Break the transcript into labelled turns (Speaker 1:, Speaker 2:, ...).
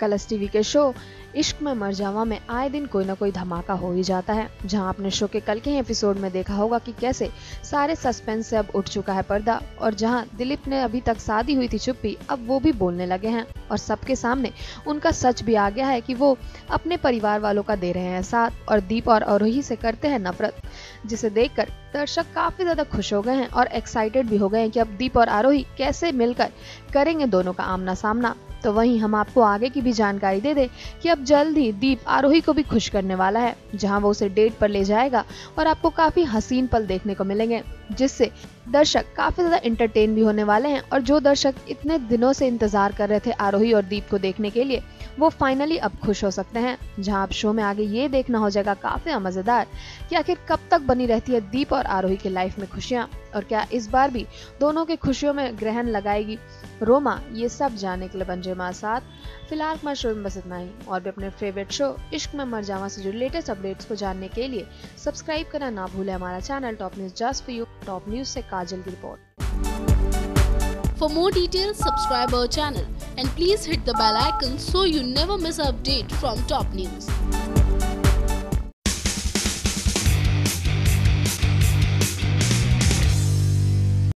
Speaker 1: Colors TV के show इश्क में मर जावा में आए दिन कोई ना कोई धमाका हो ही जाता है। जहाँ आपने शो के कल के एपिसोड में देखा होगा कि कैसे सारे सस्पेंस से अब उठ चुका है पर्दा और जहाँ दिलीप ने अभी तक शादी हुई थी चुप्पी, अब वो भी बोलने लगे हैं और सबके सामने उनका सच भी आ गया है कि वो अपने परिवार वालों का दे रहे हैं साथ और दीप और अरोही से करते हैं नफरत, जिसे देखकर दर्शक काफ़ी ज़्यादा खुश हो गए हैं और एक्साइटेड भी हो गए हैं कि अब दीप और आरोही कैसे मिलकर करेंगे दोनों का आमना सामना तो वहीं हम आपको आगे की भी जानकारी दे दें कि अब जल्द ही दीप आरोही को भी खुश करने वाला है, जहाँ वो उसे डेट पर ले जाएगा और आपको काफ़ी हसीन पल देखने को मिलेंगे, जिससे दर्शक काफ़ी ज़्यादा इंटरटेन भी होने वाले हैं और जो दर्शक इतने दिनों से इंतज़ार कर रहे थे आरोही और दीप को देखने के लिए, वो फाइनली अब खुश हो सकते हैं, जहाँ आप शो में आगे ये देखना हो जाएगा काफ़ी मज़ेदार कि आखिर कब तक बनी रहती है दीप और आरोही की लाइफ में खुशियाँ, और क्या इस बार भी दोनों की खुशियों में ग्रहण लगाएगी रोमा ये सब जानने के लिए बन हमारे साथ। फ़िलहाल हमारे शो में बस इतना ही। और भी अपने फेवरेट शो इश्क में मर जावा से जो लेटेस्ट अपडेट्स को जानने के लिए सब्सक्राइब करना ना भूले हमारा channel top news just for you top news से काजल की report
Speaker 2: more details, subscribe our channel and please hit the bell icon so you never miss an update from top news.